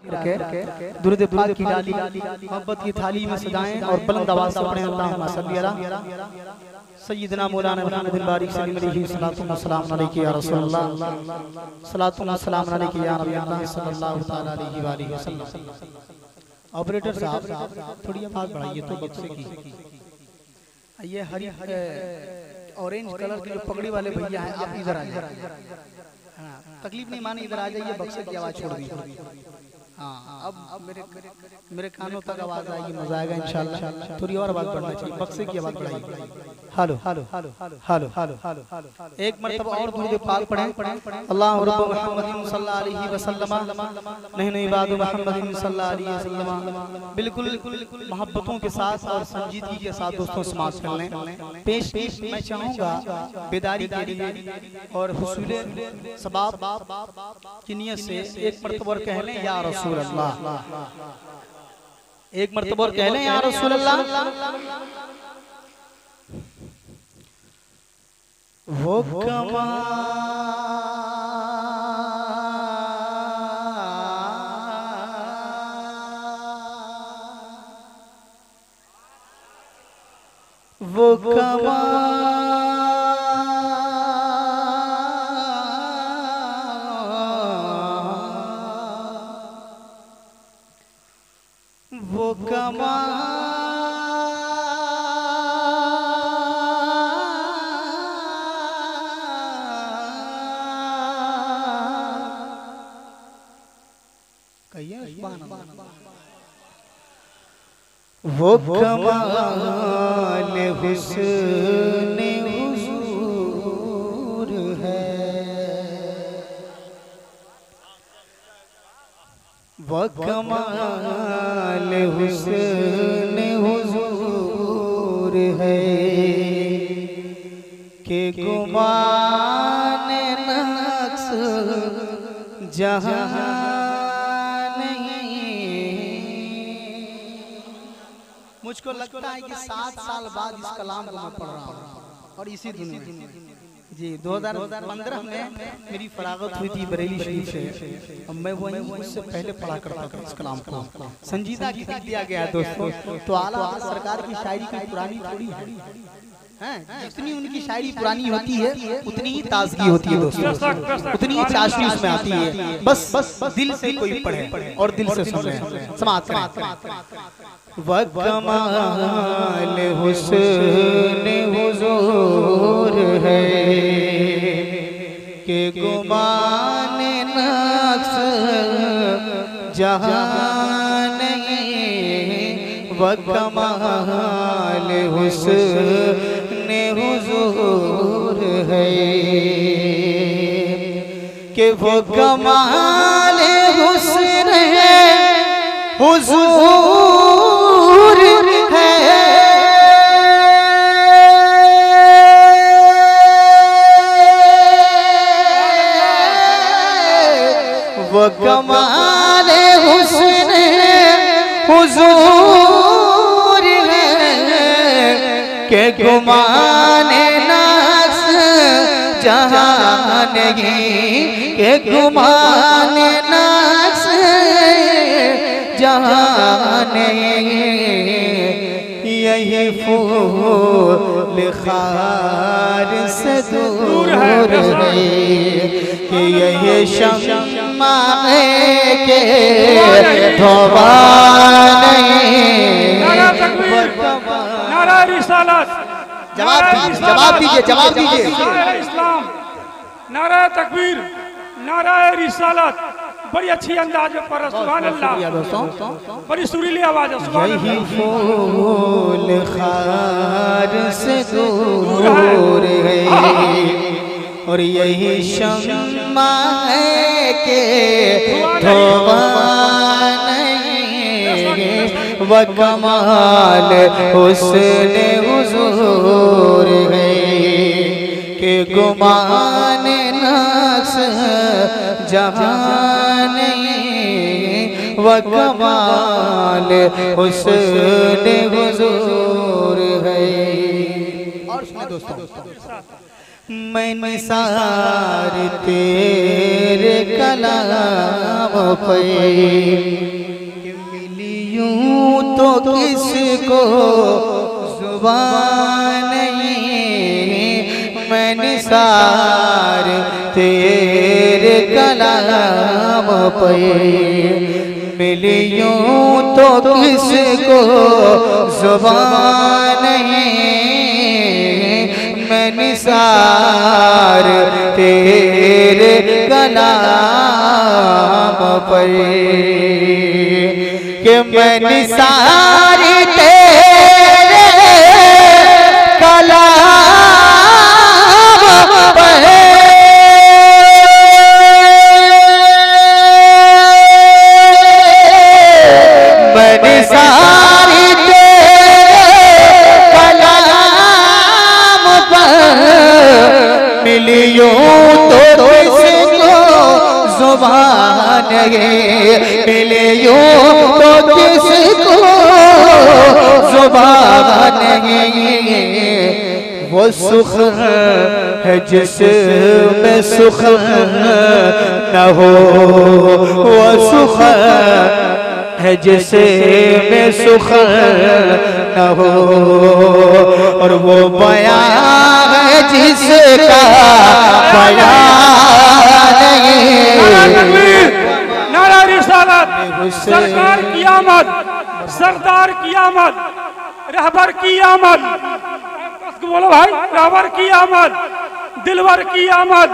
दुरुद पाक की डाली मोहब्बत की थाली में सजाएँ और बुलंद आवाज़ से पढ़ें अल्लाहुम्मा सल्ली अला सय्यदना मौलाना मुहम्मद बिन बारिक सल्लल्लाहु अलैहि सलातु व सलाम अलैहि या रसूलल्लाह। सलातु व सलाम अलैहि या नबी अल्लाह सल्लल्लाहु तआला अलैहि व आलिहि वसल्लम ऑपरेटर साहब थोड़ी आवाज़ बढ़ाइए तो बक्से की। ये हरी ऑरेंज कलर के जो पगड़ी वाले भैया हैं आप इधर आ जाइए। हाँ, तकलीफ़ नहीं माने इधर आ जाइए बक्से की आवाज़ छोड़ दीजिए। हाँ अब मेरे मेरे कानों तक आवाज़ आएगी मज़ा आएगा। इंशाल्लाह। थोड़ी और आवाज़ बढ़ना चाहिए। बक्से की आवाज़ बढ़ाइए hello. Hello hello hello hello hello. एक मरतबा और पाक पढ़ें। अल्लाह सल्लल्लाहु अलैहि वसल्लम। नहीं नहीं बाद सल्लल्लाहु अलैहि वसल्लम। बिल्कुल मोहब्बतों के साथ और संजीदगी के साथ दोस्तों समाज कर लें पेश पेश मैं चाहूँगा बेदारी के लिए और हुसूल सबाब की नियत से एक मरतबा और कह लें या रसूल। अल्लाह एक मरतब और कह लें या रसूल अल्लाह वो कमा वो कमाल हुस्न हुजूर है। वो कमाल हुस्न हुजूर है के गुमान नक्स जहाँ लगता है कि सात साल बाद इस कलाम को मैं पढ़ रहा हूँ। और इसी दिन में। जी 2015 में मेरी फरागत हुई थी बरेली शरीफ से और मैं वही उससे पहले पढ़ा करता था इस कलाम को। संजीदा की दिया गया दोस्तों तो आला सरकार की शायरी की पुरानी थोड़ी है। जितनी उनकी शायरी पुरानी होती है उतनी ही ताजगी होती है दोस्तों। उतनी ही चाशनी उसमें आती है। बस बस दिल से कोई पढ़े और दिल से सुने। समाज वकमाल हुस्न हुजूर है के गुमान नक्स जहाँ नहीं वकमाल हुस्न हुजूर है। के वो कमाल हुस्न है। हुजूर वो कमाल हुस्न हुजूर है के घुमाने नस जहान के गुमान नस जहान यही फूल खार से दूर है। कि यही शम्मा के धोबा नारा रिसालत। जवाब जवाब दीजिए जवाब दीजिए नारा इस्लाम। नारा तकबीर नारा रिसालत। बड़ी अच्छी अंदाज में पढ़ सुभान अल्लाह बड़ी सुरीली आवाज़ है सुभान यही अल्लाह फूल खार से दूर है। और यही शम्मा है के धोबा व हुस्न हुजूर है के गुमान नक्स जहान व कमाल हुस्न हुजूर है। और सुने दोस्तों, मैं निसार तेरे कलाम पे किसको ज़ुबान नहीं? मैं निसार तेरे कलाम पे मिलियूं तो किसको ज़ुबान नहीं? मैं निसार तेरे कलाम पर कि मैं निसार तेरे कलाम मिलियों तो किसको ज़ुबान ये वो सुख है जिस में सुख न हो। वो सुख है जिसे में सुख न हो। और वो बया है जिसका बया नहीं। रिसालत सरकार की आमद, सरदार की आमद, रहबर की आमद। बोलो भाई, रहबर की आमद, दिलवर की आमद।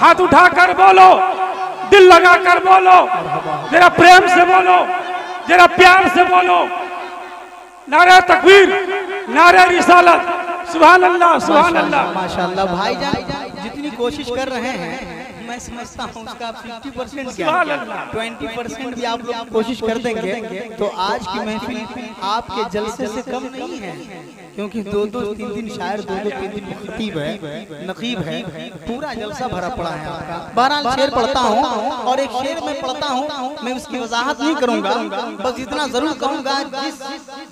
हाथ उठाकर बोलो, दिल लगाकर बोलो। जरा प्रेम से बोलो, जरा प्यार से बोलो। नारा तकबीर, नारा रिसालत। सुभान अल्लाह सुभान अल्लाह। माशाल्लाह। भाईजान, जितनी कोशिश कर रहे हैं मैं समझता हूँ उसका फिफ्टी परसेंट सुभान ट्वेंटी परसेंट भी आप लोग कोशिश कर देंगे। तो आज की महफिल आपके जलसे से कम नहीं है। क्योंकि दो दो तीन दिन शायर दो दो तीन दिन खतीब है। नकीब है। पूरा जलसा भरा पड़ा है आपका। बहरहाल शेर पढ़ता हूँ और एक शेर में पढ़ता हूँ। मैं उसकी वजाहत नहीं करूँगा। बस इतना ज़रूर कहूँगा जिस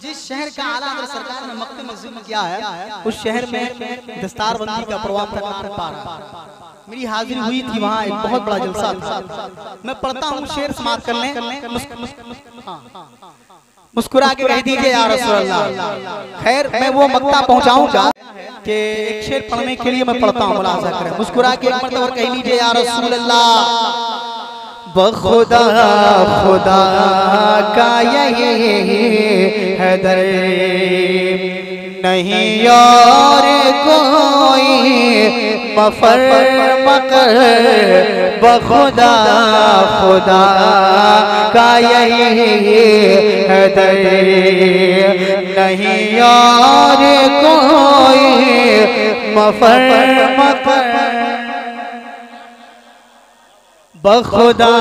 जिस शहर का आला सरकार ने मक्ते में किया है उस शहर में दस्तारबंदी का प्रभाव नहीं पा रहा मेरी हाजिरी हुई थी वहाँ एक बहुत बड़ा जलसा मैं पढ़ता हूँ, शेर समाप्त कर लें हाँ। मुस्कुरा के कह दीजिए, या रसूल अल्लाह खैर, मैं वो मक्ता पहुंचाऊँगा कि एक शेर पढ़ने के लिए मैं पढ़ता हूँ मुस्कुरा के मरतबा कह लीजिए, या रसूल अल्लाह बखुदा खुदा का यही है दर। नहीं और कोई मफर मकर बखुदा खुदा का यही है दर नहीं और कोई मफर मकर बखुदा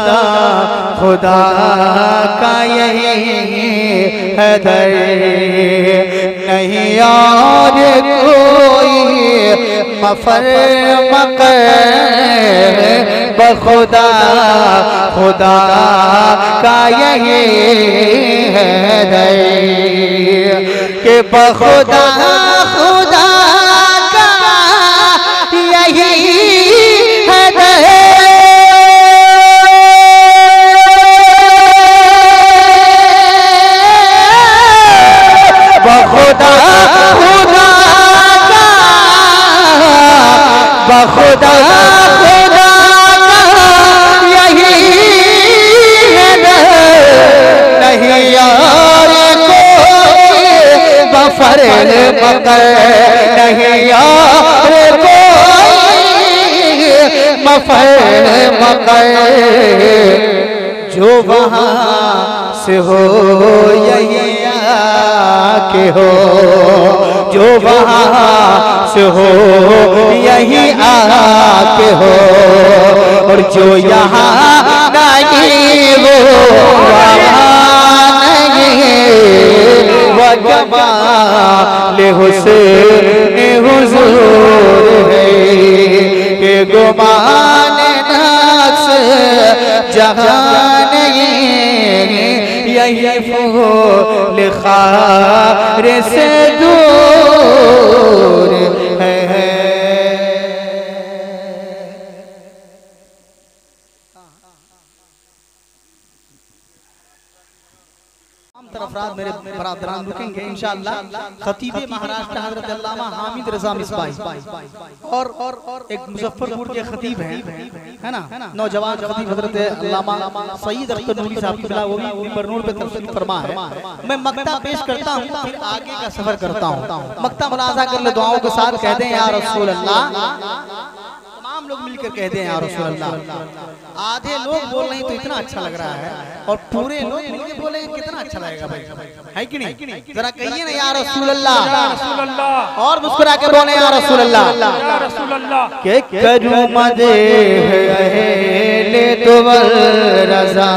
खुदा का यही है दर मफर मकर बखुदा खुदा का यही है के बखुदा बफर मकर नहीं यार कोई मफर मकर जो वहाँ से हो, यही के हो। जो वहाँ से हो, यही आके हो। और जो यहाँ नहीं वो वहाँ नहीं। वह कमाल हुसैन हुजूर है? के गुमान नास जहान यही फूल खार से दूर बरादरान रुकेंगे इंशाअल्लाह खतीब महाराष्ट्र हज़रत अल्लामा हामिद रजा मिसबाई। और और एक मुजफ्फरपुर के खतीब हैं है ना? नौजवान खतीब हज़रत अल्लामा सईद अख्तर नूरी साहब की वो भी बरनूर पे तफसील फरमा है। मैं मक्ता पेश करता हूँ फिर आगे का सफ़र करता हूँ। मक्ता मुलाजा कर ले दुआओं के साथ कहते हैं या रसूल अल्लाह लोग मिलकर कहते हैं या रसूल अल्लाह आधे लोग बोल रहे हैं तो इतना अच्छा लग रहा है और पूरे लोग मिलकर बोले कितना अच्छा लगेगा भाई। है कि नहीं? जरा कहिए ना या रसूल अल्लाह और मुस्कुरा के बोले यार अल्लाह के करूँ मदे ले रजा।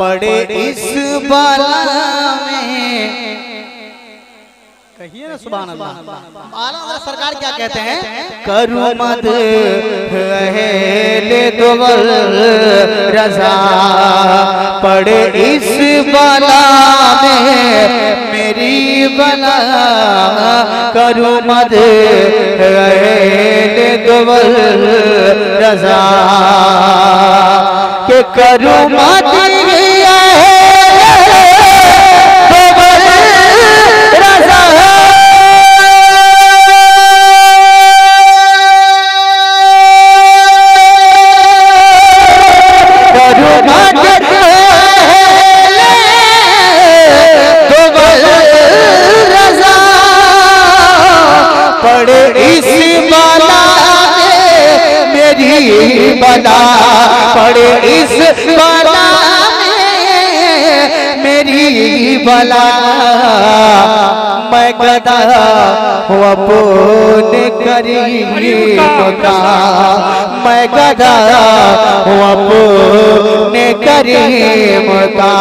पड़े इस बाला कहिए ना सुभान अल्लाह। सरकार क्या कहते हैं? करूँ मद ले तुवल रजा। पड़े इस बाला में मेरी बला। करूँ मद ले तुवल रजा। के करूँ मद बला पड़े इस बाला मेरी बला। मैं गदा हूँ अपने करीम का मैं गदा हूँ अपने करीम का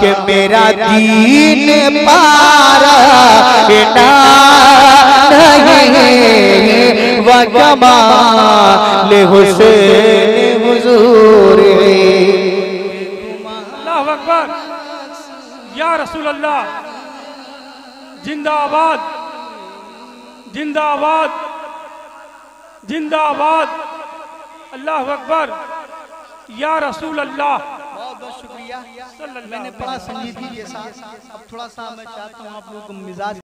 कि मेरा दीन पारा ना हुसैन हुजूर। अकबर। या रसूल अल्लाह जिंदाबाद जिंदाबाद जिंदाबाद। अल्लाह अकबर। या रसूल अल्लाह बहुत बहुत शुक्रिया। मैंने पढ़ा संजीदगी के साथ। अब थोड़ा सा मैं चाहता हूँ आप लोगों को मिजाज